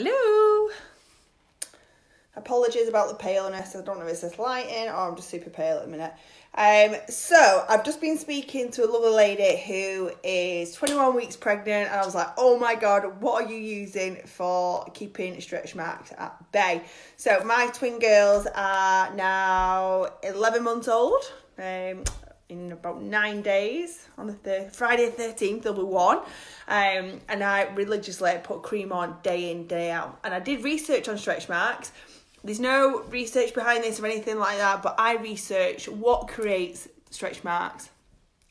Hello. Apologies about the paleness. I don't know if it's this lighting or I'm just super pale at the minute. Um, so I've just been speaking to a lovely lady who is 21 weeks pregnant, and I was like, "Oh my god, what are you using for keeping stretch marks at bay?" So my twin girls are now 11 months old. Um, in about nine days on the thir- Friday the 13th there'll be one. Um, and I religiously put cream on day in day out. And I did research on stretch marks. There's no research behind this or anything like that but I researched what creates stretch marks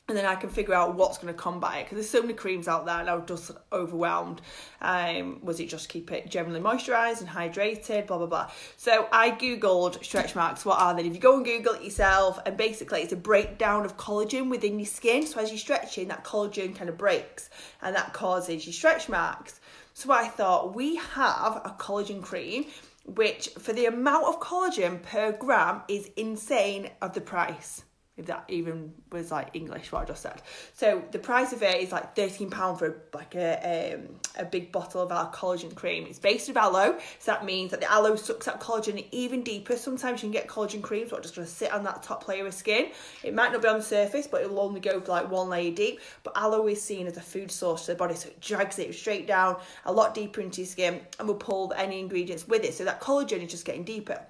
and then I can figure out what's going to combat it because there's so many creams out there and I was just overwhelmed. Um, was it just keep it generally moisturised and hydrated, blah blah blah. So I googled stretch marks. What are they? If you go and Google it yourself, and basically it's a breakdown of collagen within your skin. So as you're stretching, that collagen kind of breaks, and that causes your stretch marks. So I thought we have a collagen cream which for the amount of collagen per gram is insane of the price if that even was like English what I just said. So the price of it is like thirteen pound for like a um, a big bottle of our collagen cream. It's based with aloe, so that means that the aloe sucks up collagen even deeper. Sometimes you can get collagen creams what just to sit on that top layer of skin. It might not be on the surface, but it'll only go like one layer deep. But aloe is seen as a food source to the body, so it drags it straight down a lot deeper into your skin and will pull any ingredients with it. So that collagen is just getting deeper.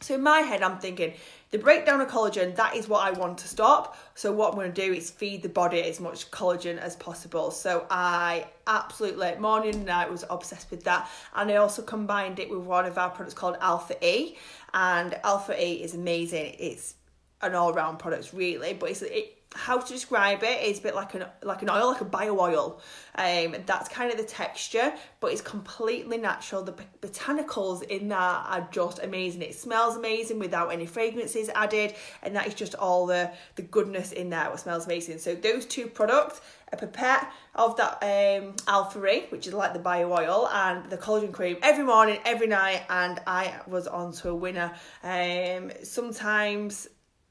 So in my head, I'm thinking the breakdown of collagen, that is what I want to stop. So what I'm going to do is feed the body as much collagen as possible. So I absolutely, morning and night, was obsessed with that. And I also combined it with one of our products called Alpha E. And Alpha E is amazing. It's an all-round product really, but it's, it how to describe it is a bit like an like an oil, like a bio oil. Um, that's kind of the texture, but it's completely natural. The botanicals in that are just amazing. It smells amazing without any fragrances added, and that is just all the the goodness in there. What smells amazing. So those two products, a pipette of that um, Alpha E, which is like the bio oil, and the collagen cream every morning, every night, and I was on to a winner. Um, sometimes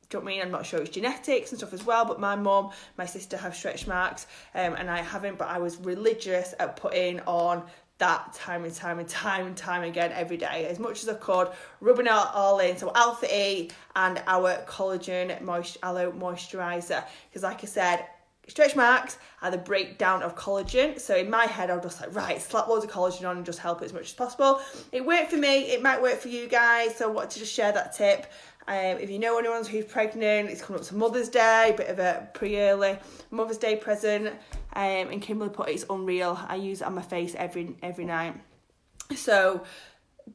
do you know what I mean? I'm not sure it's genetics and stuff as well, but my mum, my sister have stretch marks, um, and I haven't, but I was religious at putting on that time and time and time and time again every day as much as I could, rubbing it all in. So Alpha E and our collagen moist aloe moisturizer. Because like I said, stretch marks are the breakdown of collagen. So in my head, I was just like, right, slap loads of collagen on and just help it as much as possible. It worked for me. It might work for you guys. So I wanted to just share that tip. Um, if you know anyone who's pregnant, it's coming up to Mother's Day, a bit of a pre-early Mother's Day present. Um, and Kimberly put it's unreal. I use it on my face every every night. So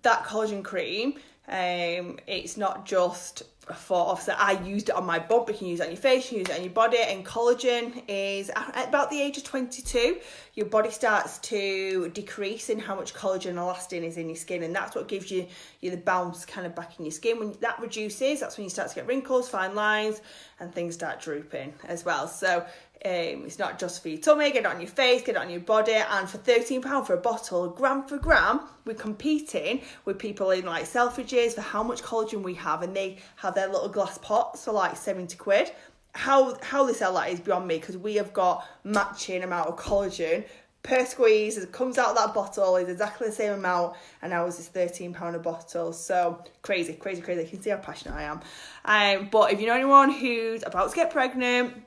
that collagen cream, um, it's not just for obviously I used it on my bump, you can use it on your face, you use it on your body, and collagen is at about the age of 22, your body starts to decrease in how much collagen and elastin is in your skin, and that's what gives you, you the bounce kind of back in your skin. When that reduces, that's when you start to get wrinkles, fine lines, and things start drooping as well. So um, it's not just for your tummy, get it on your face, get it on your body, and for £13 for a bottle, gram for gram, we're competing with people in like Selfridges for how much collagen we have, and they have their little glass pots for like 70 quid. How how they sell that is beyond me because we have got matching amount of collagen per squeeze. It comes out of that bottle is exactly the same amount and ours is 13 pound a bottle. So crazy crazy crazy. You can see how passionate i am. Um but if you know anyone who's about to get pregnant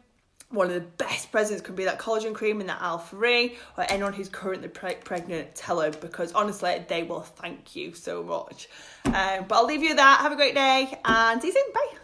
one of the best presents could be that collagen cream and that alpha E, or anyone who's currently pre- pregnant tell them because honestly they will thank you so much. Um, but i'll leave you with that. Have a great day and see you soon. Bye